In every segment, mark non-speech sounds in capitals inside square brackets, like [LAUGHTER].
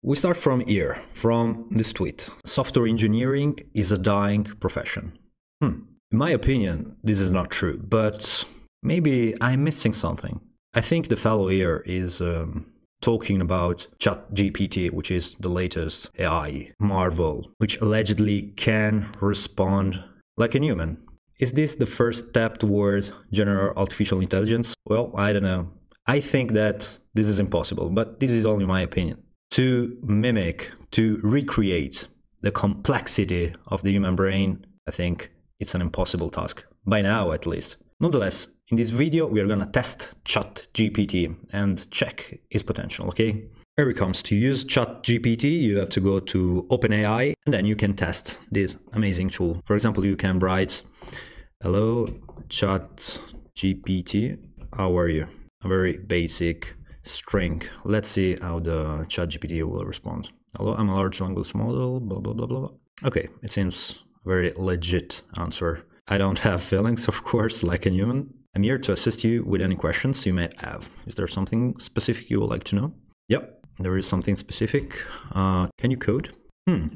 We start from here, from this tweet. Software engineering is a dying profession. Hmm. In my opinion, this is not true, but maybe I'm missing something. I think the fellow here is um, talking about ChatGPT, which is the latest AI marvel, which allegedly can respond like a human. Is this the first step toward general artificial intelligence? Well, I don't know. I think that this is impossible, but this is only my opinion. To mimic, to recreate the complexity of the human brain, I think it's an impossible task. By now, at least. Nonetheless, in this video, we are gonna test ChatGPT and check its potential, okay? Here it comes. To use ChatGPT, you have to go to OpenAI and then you can test this amazing tool. For example, you can write, hello, ChatGPT, how are you? A very basic string. Let's see how the ChatGPT will respond. Hello, I'm a large language model, blah, blah, blah, blah. Okay, it seems very legit answer. I don't have feelings, of course, like a human. I'm here to assist you with any questions you might have. Is there something specific you would like to know? Yep, there is something specific. Uh, can you code? Hmm.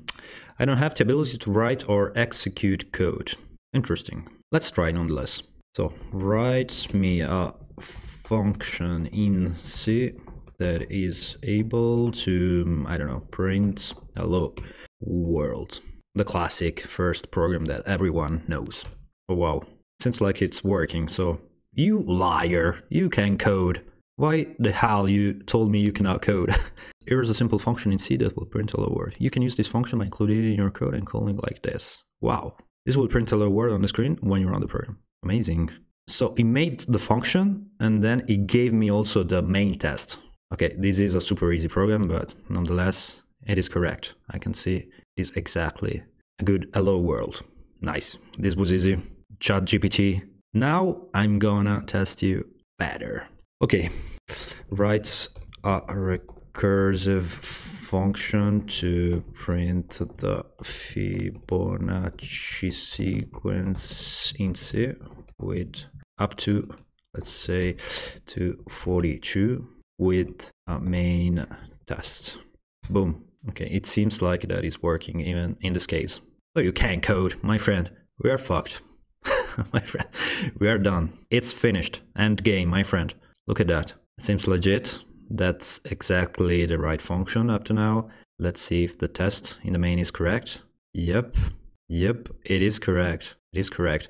I don't have the ability to write or execute code. Interesting. Let's try nonetheless. So, write me a function in C that is able to, mm, I don't know, print hello world the classic first program that everyone knows. Oh wow, seems like it's working, so you liar, you can code. Why the hell you told me you cannot code? [LAUGHS] Here's a simple function in C that will print hello world. You can use this function by including it in your code and calling like this. Wow. This will print hello world on the screen when you run the program. Amazing. So it made the function and then it gave me also the main test. Okay, this is a super easy program, but nonetheless, it is correct. I can see is exactly a good hello world. Nice. This was easy. Chat GPT. Now I'm gonna test you better. Okay. Writes a recursive function to print the Fibonacci sequence in C with up to let's say to 42 with a main test. Boom. Okay, it seems like that is working even in this case. So you can't code, my friend. We are fucked. [LAUGHS] my friend, we are done. It's finished. End game, my friend. Look at that. It seems legit. That's exactly the right function up to now. Let's see if the test in the main is correct. Yep, yep, it is correct. It is correct.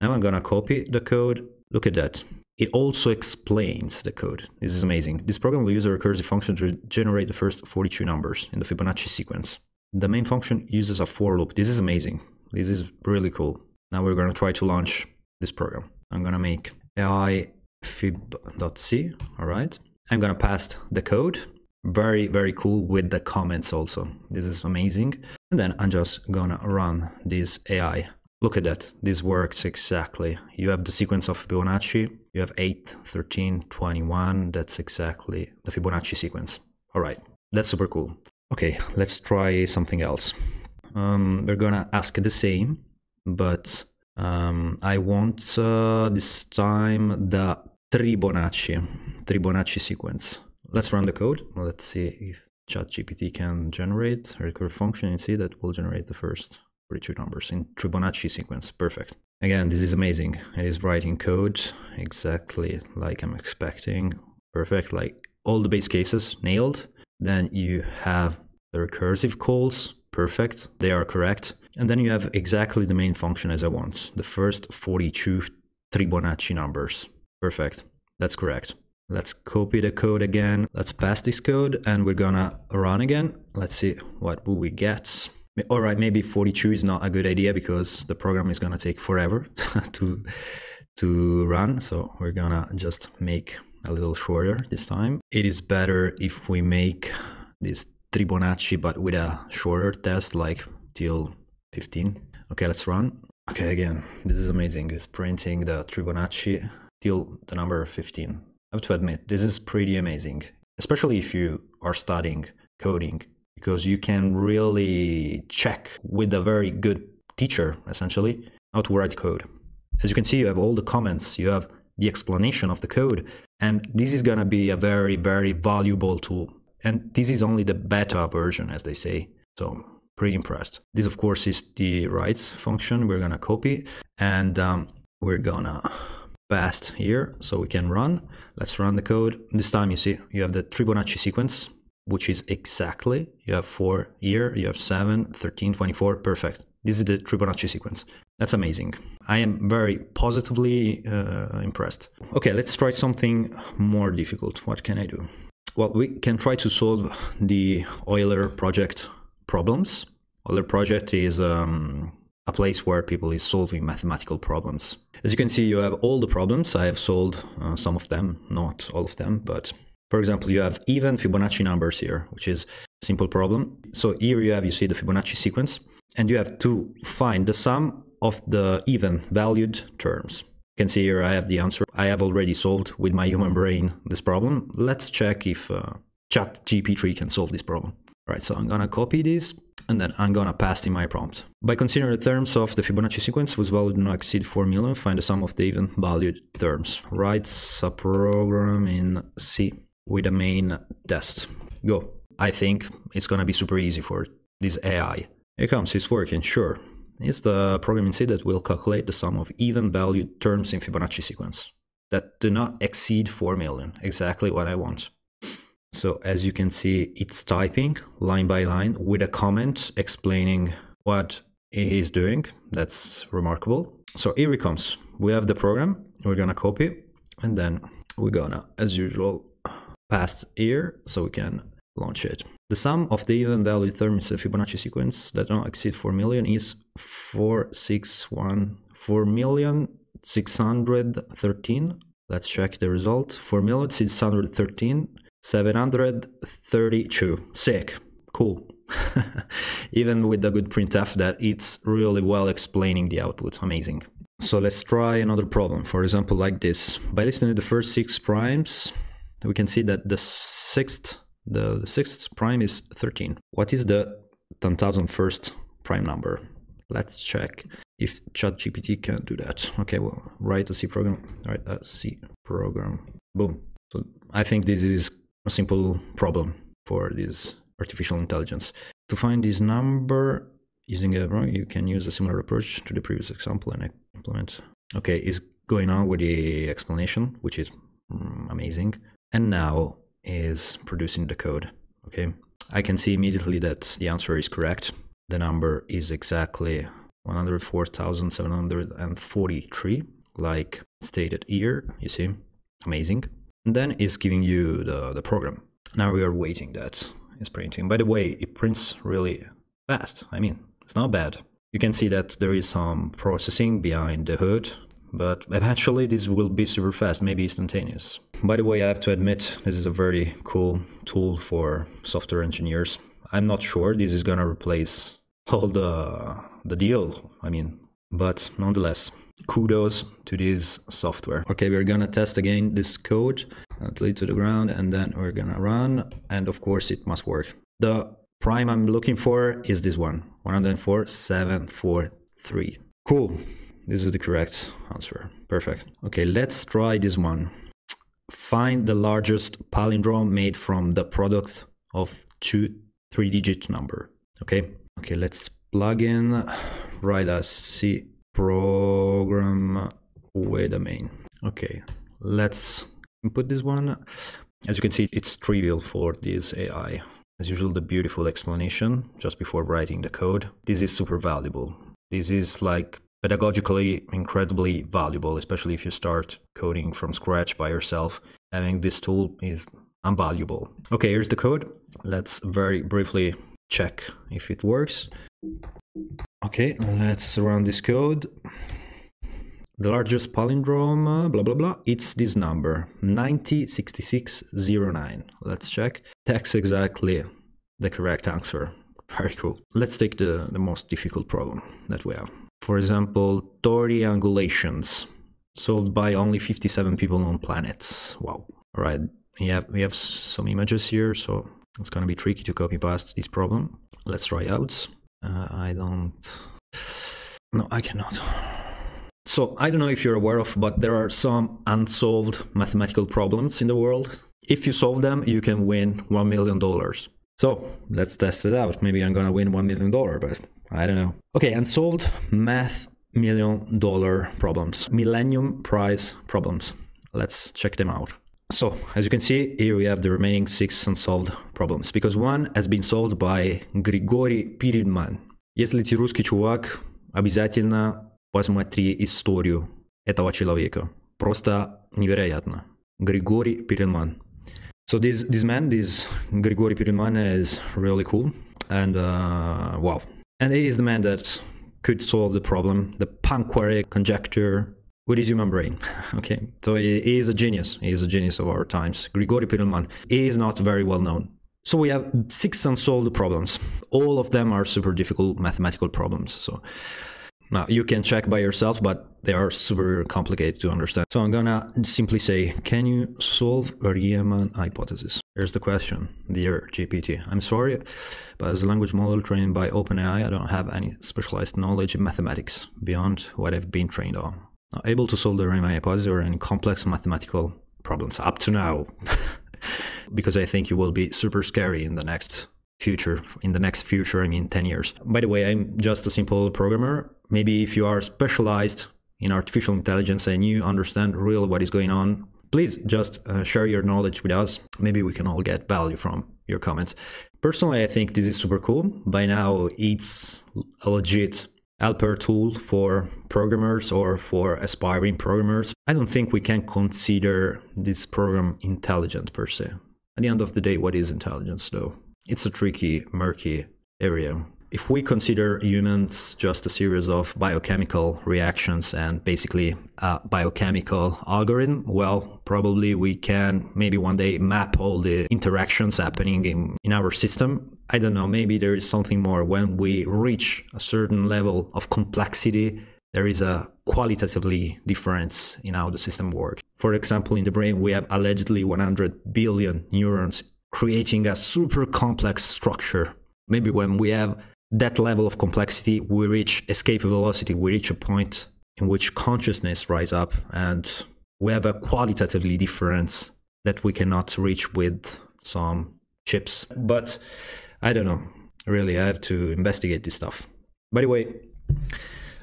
Now I'm gonna copy the code. Look at that. It also explains the code. This is amazing. This program will use a recursive function to generate the first 42 numbers in the Fibonacci sequence. The main function uses a for loop. This is amazing. This is really cool. Now we're to try to launch this program. I'm to make AI fib.c, all right? I'm to pass the code. Very, very cool with the comments also. This is amazing. And then I'm just to run this AI Look at that. This works exactly. You have the sequence of Fibonacci. You have 8, 13, 21. That's exactly the Fibonacci sequence. All right. That's super cool. Okay, let's try something else. Um, we're gonna ask the same, but um, I want uh, this time the Tribonacci, Tribonacci sequence. Let's run the code. Let's see if ChatGPT can generate a recursive function and see that will generate the first 42 numbers in Fibonacci sequence. Perfect. Again, this is amazing. It is writing code exactly like I'm expecting. Perfect. Like all the base cases nailed. Then you have the recursive calls. Perfect. They are correct. And then you have exactly the main function as I want. The first 42 Fibonacci numbers. Perfect. That's correct. Let's copy the code again. Let's pass this code and we're gonna run again. Let's see what will we get all right maybe 42 is not a good idea because the program is gonna take forever [LAUGHS] to to run. So we're gonna just make a little shorter this time. It is better if we make this Tribonacci but with a shorter test like till 15 okay let's run. Okay again this is amazing. It's printing the Tribonacci till the number 15 I have to admit this is pretty amazing especially if you are studying coding because you can really check with a very good teacher, essentially, how to write code. As you can see, you have all the comments, you have the explanation of the code, and this is going to be a very, very valuable tool. And this is only the beta version, as they say. So pretty impressed. This, of course, is the writes function. We're gonna copy and um, we're gonna paste here so we can run. Let's run the code. This time you see you have the Fibonacci sequence, which is exactly, you have four here, you have seven, 13, 24, perfect. This is the Fibonacci sequence. That's amazing. I am very positively uh, impressed. Okay, let's try something more difficult. What can I do? Well, we can try to solve the Euler project problems. Euler project is um, a place where people is solving mathematical problems. As you can see, you have all the problems. I have solved uh, some of them, not all of them, but for example, you have even Fibonacci numbers here, which is a simple problem. So here you have, you see the Fibonacci sequence, and you have to find the sum of the even valued terms. You can see here I have the answer. I have already solved with my human brain this problem. Let's check if uh, ChatGPT can solve this problem. All right, so I'm gonna copy this and then I'm gonna pass in my prompt. By considering the terms of the Fibonacci sequence whose value do not exceed 4 million, find the sum of the even valued terms. Write a program in C with a main test. Go. I think it's gonna be super easy for this AI. Here comes, it's working, sure. It's the program in C that will calculate the sum of even valued terms in Fibonacci sequence that do not exceed 4 million, exactly what I want. So as you can see, it's typing line by line with a comment explaining what it is doing. That's remarkable. So here it comes. We have the program. We're gonna copy and then we're gonna, as usual, paste here so we can launch it. The sum of the even value terms of Fibonacci sequence that don't exceed 4 million is 461 4 million 613. Let's check the result. 4 million 613 732. Sick. Cool. [LAUGHS] Even with the good printf that it's really well explaining the output. Amazing. So let's try another problem. For example, like this. By listening to the first six primes, we can see that the sixth the, sixth prime is 13. What is the 10,001st prime number? Let's check if ChatGPT can do that. Okay, well, write a C program, write a C program. Boom. So I think this is a simple problem for this artificial intelligence. To find this number using a you can use a similar approach to the previous example and implement. Okay, is going on with the explanation, which is mm, amazing. And now is producing the code. Okay, I can see immediately that the answer is correct. The number is exactly 104,743, like stated here. You see, amazing. And then it's giving you the, the program. Now we are waiting that it's printing. By the way, it prints really fast. I mean, it's not bad. You can see that there is some processing behind the hood but eventually this will be super fast, maybe instantaneous. By the way, I have to admit, this is a very cool tool for software engineers. I'm not sure this is gonna replace all the, the deal, I mean, but nonetheless, kudos to this software. Okay, we're gonna test again this code, lead to the ground, and then we're gonna run, and of course it must work. The prime I'm looking for is this one, 104,743. Cool. This is the correct answer. Perfect. Okay, let's try this one. Find the largest palindrome made from the product of two three-digit number. Okay. Okay, let's plug in, write a C program with a main. Okay, let's input this one. As you can see, it's trivial for this AI. As usual, the beautiful explanation just before writing the code. This is super valuable. This is like pedagogically incredibly valuable, especially if you start coding from scratch by yourself. Having this tool is invaluable. Okay, here's the code. Let's very briefly check if it works. Okay, let's run this code. The largest palindrome, uh, blah blah blah, it's this number 906609. Let's check. That's exactly the correct answer. Very cool. Let's take the, the most difficult problem that we have. For example, triangulations solved by only 57 people on planets. Wow. All right. Yeah, we have some images here, so it's going to be tricky to copy past this problem. Let's try out. Uh, I don't... No, I cannot. So I don't know if you're aware of, but there are some unsolved mathematical problems in the world. if you solve them, you can win $1 million. So let's test it out. Maybe I'm gonna win $1 million, but I don't know. Okay, unsolved math million dollar problems, millennium prize problems. Let's check them out. So, as you can see, here we have the remaining six unsolved problems, because one has been solved by Grigori Perelman. Если ты русский чувак, обязательно посмотри историю этого человека. Просто невероятно. Григорий Перельман. So this, this man, this Григорий Перельман is really cool. And uh, wow, and he is the man that could solve the problem, the Poincare conjecture, with his human brain. [LAUGHS] okay, so he, is a genius. He is a genius of our times. Grigori Perelman. He is not very well known. So we have six unsolved problems. All of them are super difficult mathematical problems. So now you can check by yourself, but they are super complicated to understand. So I'm gonna simply say, can you solve a Riemann hypothesis? Here's the question, dear GPT. I'm sorry, but as a language model trained by OpenAI, I don't have any specialized knowledge in mathematics beyond what I've been trained on. Able to solve the Riemann hypothesis or any complex mathematical problems up to now. [LAUGHS] because I think you will be super scary in the next future in the next future i mean 10 years by the way i'm just a simple programmer maybe if you are specialized in artificial intelligence and you understand really what is going on please just uh, share your knowledge with us. Maybe we can all get value from your comments. Personally i think this is super cool. By now it's a legit helper tool for programmers or for aspiring programmers. I don't think we can consider this program intelligent per se. At the end of the day what is intelligence though? It's a tricky, murky area. If we consider humans just a series of biochemical reactions and basically a biochemical algorithm, well, probably we can maybe one day map all the interactions happening in, in our system. I don't know, maybe there is something more. When we reach a certain level of complexity, there is a qualitatively difference in how the system works. For example, in the brain, we have allegedly 100 billion neurons creating a super complex structure. Maybe when we have that level of complexity, we reach escape velocity, we reach a point in which consciousness rise up and we have a qualitatively difference that we cannot reach with some chips. But I don't know. Really, I have to investigate this stuff. By the way,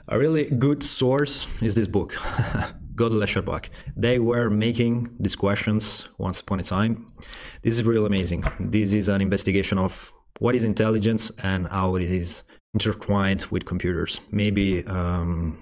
a really good source is this book. [LAUGHS] Gödel Escher They were making these questions once upon a time. This is really amazing. This is an investigation of what is intelligence and how it is intertwined with computers. Maybe, um,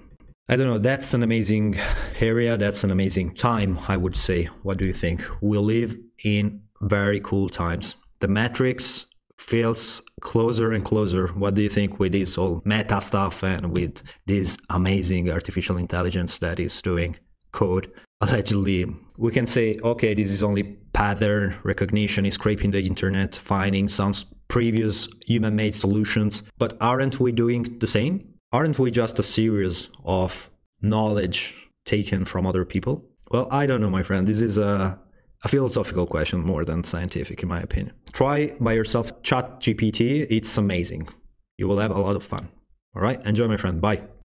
I don't know, that's an amazing area. That's an amazing time, I would say. What do you think? We live in very cool times. The Matrix feels closer and closer. What do you think with this all meta stuff and with this amazing artificial intelligence that is doing code? Allegedly, we can say, okay, this is only pattern recognition, is scraping the internet, finding some previous human made solutions. But aren't we doing the same? Aren't we just a series of knowledge taken from other people? Well, I don't know, my friend. This is a a philosophical question more than scientific, in my opinion. Try by yourself ChatGPT, It's amazing. You will have a lot of fun. All right. Enjoy, my friend. Bye.